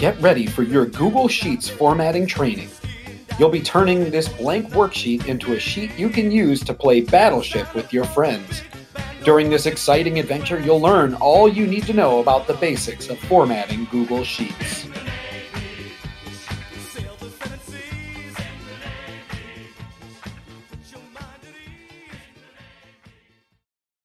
Get ready for your Google Sheets formatting training. You'll be turning this blank worksheet into a sheet you can use to play Battleship with your friends. During this exciting adventure, you'll learn all you need to know about the basics of formatting Google Sheets.